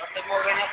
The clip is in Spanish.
No te mueven los